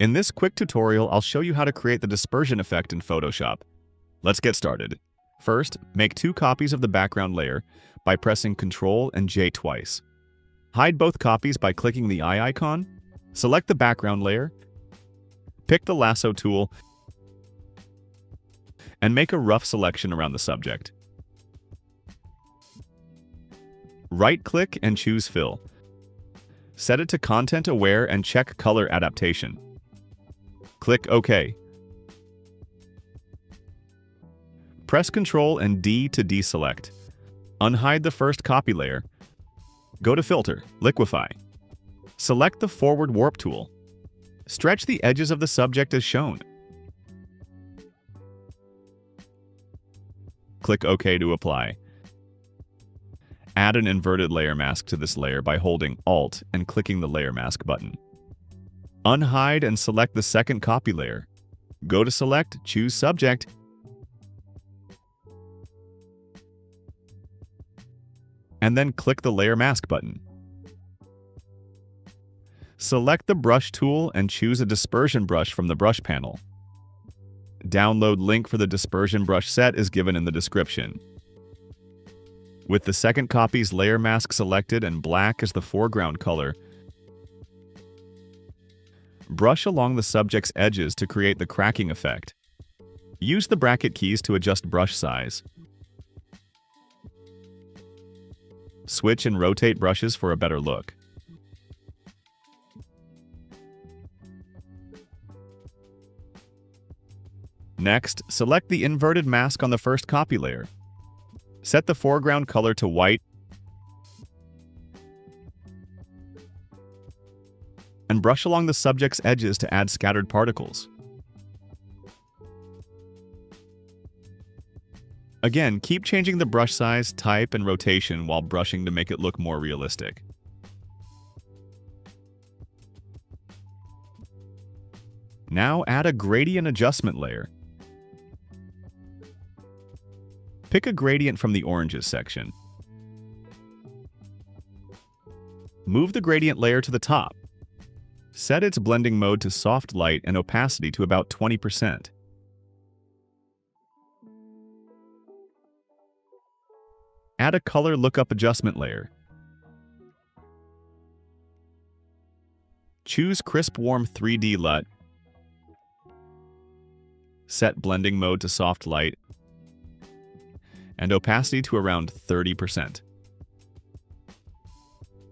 In this quick tutorial, I'll show you how to create the dispersion effect in Photoshop. Let's get started. First, make two copies of the background layer by pressing Ctrl and J twice. Hide both copies by clicking the eye icon, select the background layer, pick the lasso tool, and make a rough selection around the subject. Right-click and choose Fill. Set it to Content Aware and check Color Adaptation. Click OK. Press Ctrl and D to deselect. Unhide the first copy layer. Go to Filter, Liquify. Select the Forward Warp tool. Stretch the edges of the subject as shown. Click OK to apply. Add an inverted layer mask to this layer by holding Alt and clicking the Layer Mask button. Unhide and select the second copy layer. Go to Select, choose Subject, and then click the Layer Mask button. Select the Brush tool and choose a dispersion brush from the brush panel. Download link for the dispersion brush set is given in the description. With the second copy's layer mask selected and black as the foreground color, brush along the subject's edges to create the cracking effect. Use the bracket keys to adjust brush size. Switch and rotate brushes for a better look. Next, select the inverted mask on the first copy layer. Set the foreground color to white and brush along the subject's edges to add scattered particles. Again, keep changing the brush size, type, and rotation while brushing to make it look more realistic. Now add a gradient adjustment layer. Pick a gradient from the Oranges section. Move the gradient layer to the top. Set its blending mode to soft light and opacity to about 20%. Add a color lookup adjustment layer. Choose Crisp Warm 3D LUT. Set blending mode to soft light and opacity to around 30%.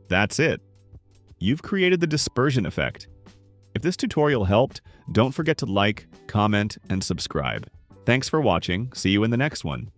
That's it. You've created the dispersion effect. If this tutorial helped, don't forget to like, comment, and subscribe. Thanks for watching. See you in the next one.